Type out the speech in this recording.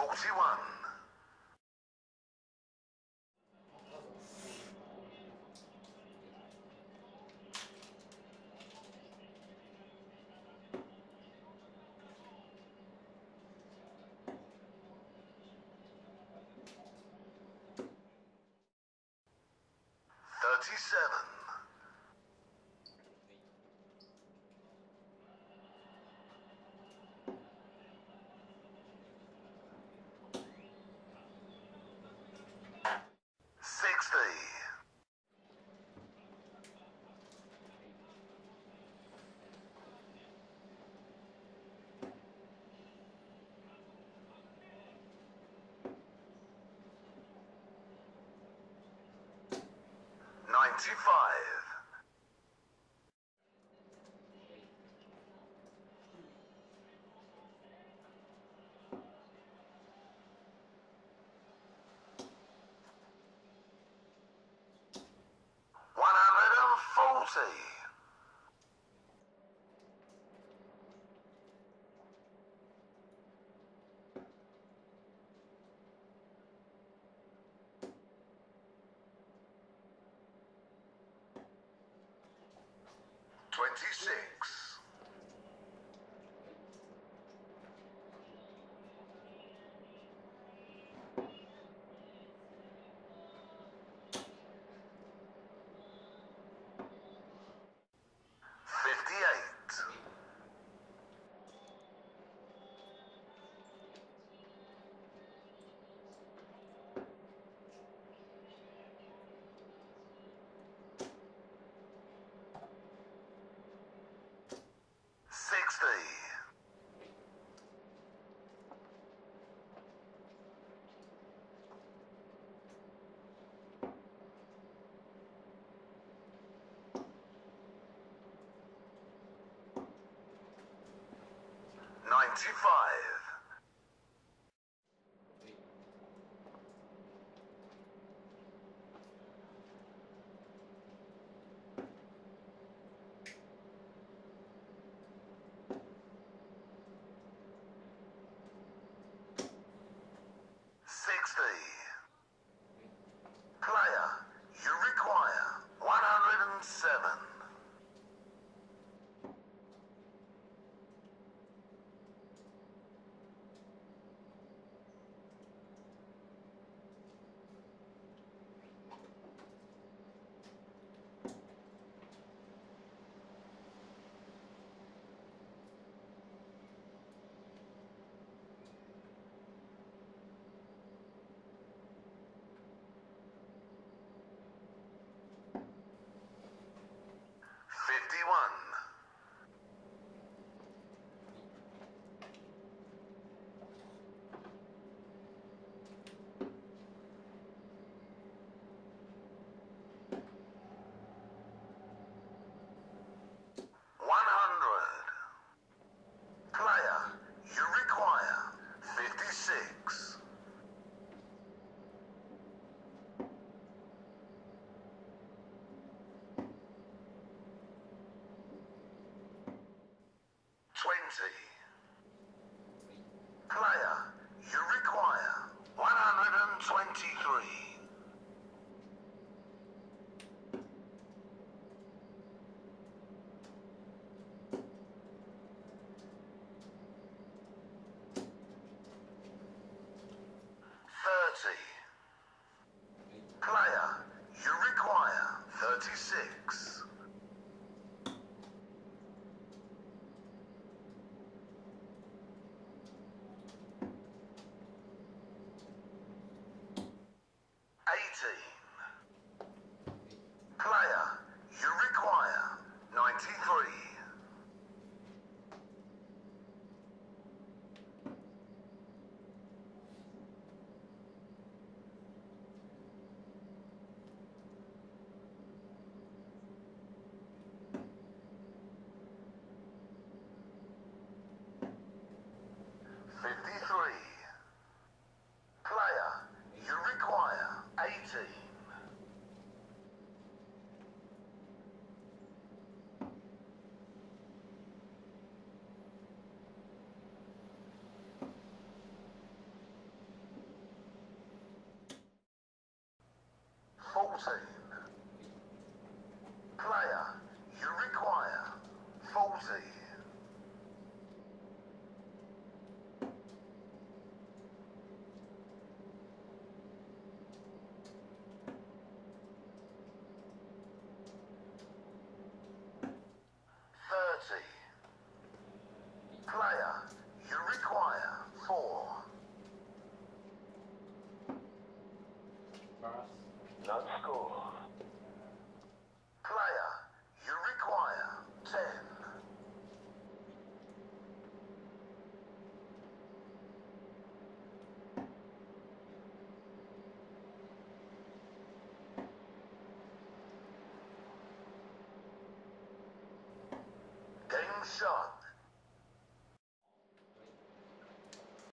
Forty-one. 25. One hundred and forty. Twenty-six. Fifty-eight. 25. see. 14. Player, you require 40. Thirty. Player, you require four. Pass. No score. Player, you require ten. Game shot.